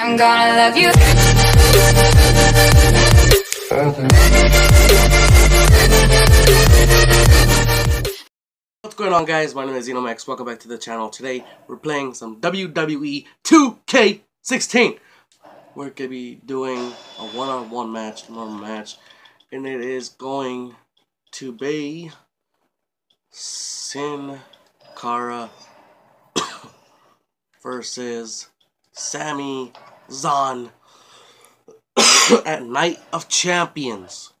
I'm gonna love you. What's going on guys, my name is Zenomex, welcome back to the channel. Today we're playing some WWE 2K16. We're to be doing a one-on-one match, normal match, and it is going to be Sin Cara versus Sami Zayn at Night of Champions.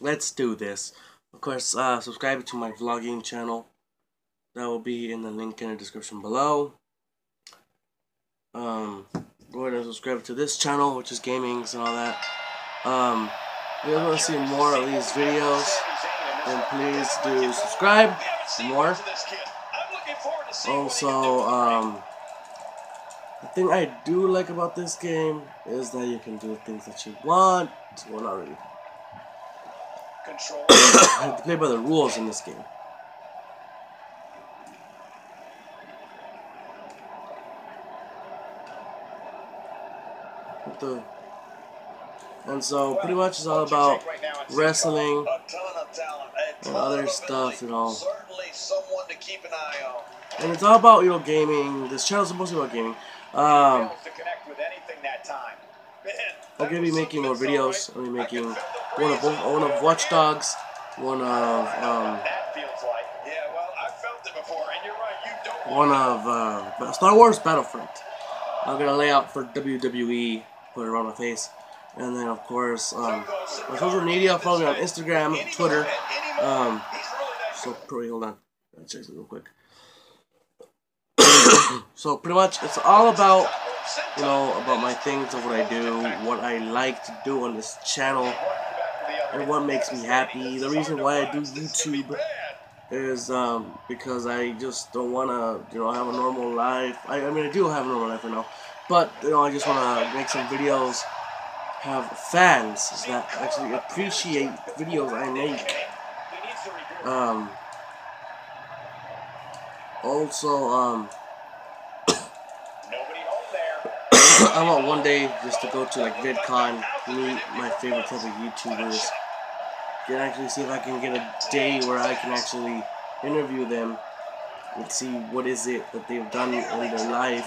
Let's do this. Of course, uh, subscribe to my vlogging channel. That will be in the link in the description below. Um, go ahead and subscribe to this channel, which is gamings and all that. Um, if you want to see more of these videos, then please do subscribe for more. Also, um, the thing I do like about this game is that you can do things that you want. Well, not really. Control. you have to play by the rules in this game. What the? And so, pretty much it's all about wrestling A ton of talent, a and other stuff and all. Certainly someone to keep an eye on. And it's all about, you know, gaming. This channel's supposed to be about gaming. Um, to connect with anything that time. Man, I'm gonna be making more videos. I'm gonna be making can feel the one of one of Watch Dogs, one of um, that feels like. Yeah, well, I felt it before, and you're right. You don't one of uh, Star Wars Battlefront. I'm gonna lay out for WWE, put it around my face, and then of course um, my social media. Follow me on Instagram, Twitter. moment, any moment, Um, he's really that so pretty. Hold on, I'll check it real quick. so pretty much, it's all about you know about my things of what I do, what I like to do on this channel, and what makes me happy. The reason why I do YouTube is um, because I just don't want to, you know, have a normal life. I, I mean, I do have a normal life right now, but you know, I just want to make some videos, have fans that actually appreciate videos I make. Um, also, um, Nobody home there. I want one day just to go to like VidCon, meet my favorite type of YouTubers, and actually see if I can get a day where I can actually interview them and see what is it that they've done in their life.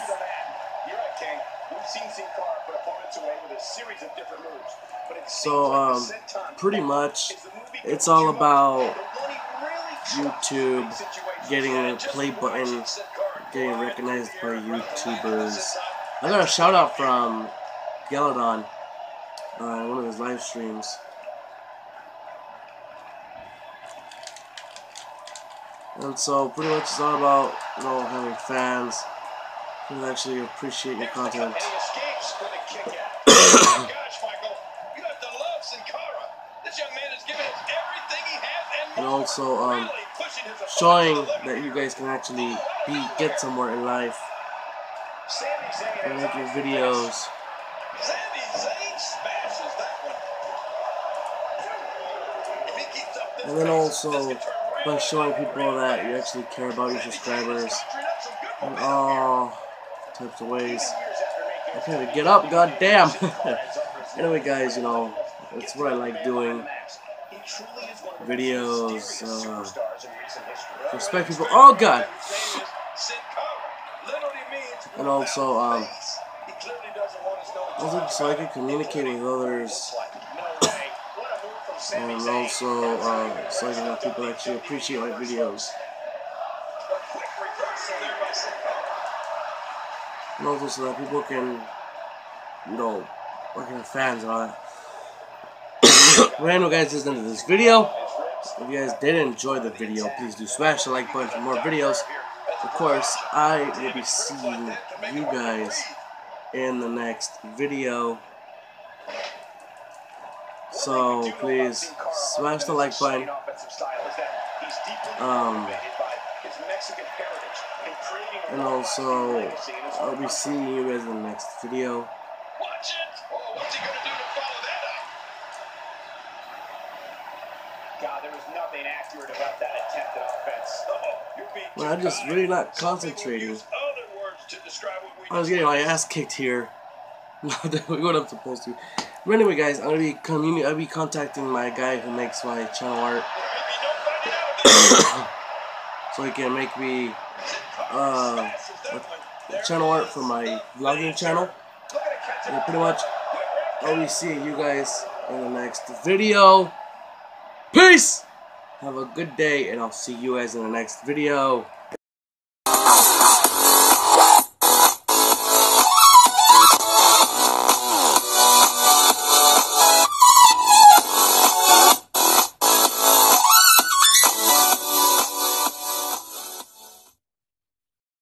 You're right, King. We've seen Sin Cara put opponents away with a series of different moves. But it So, seems like the um, pretty much, is the movie it's all about The one he really trusts YouTube. Getting a play button, watching Sin Cara getting recognized by through the air, YouTubers. I got a shout out from Galadon uh, in one of his live streams. And so pretty much it's all about you know having fans who actually appreciate your content. And he escapes with a kick out. oh, gosh, Michael, you have to love Sin Cara. This young man has given us everything he has and also um, showing that you guys can actually be get somewhere in life and make your videos. And then also by showing people that you actually care about your subscribers in all types of ways. I can't get up, goddamn. Anyway, guys, you know, it's what I like doing. Videos, uh, people. Oh, God. And also, um, Also, so I can communicate with others, and also uh, so I can have people actually appreciate my videos. And also so that people can, you know, like have fans and all that. anyway, guys, this is end of this video. If you guys did enjoy the video, please do smash the like button for more videos. Of course, I will be seeing you guys in the next video. So please smash the like button. Um, And also, I'll be seeing you guys in the next video. Watch it! Oh, what's he gonna do to follow that up? God, there was nothing accurate about that attempted offense. Oh, you're being Well, I'm just really not concentrating. use other words to describe what we I was getting my ass kicked here. Not what I'm supposed to. But anyway, guys, I'm gonna be communi- I'll be contacting my guy who makes my channel art, so he can make me uh, a channel art for my vlogging channel. And pretty much, I'll be seeing you guys in the next video. Peace. Have a good day, and I'll see you guys in the next video.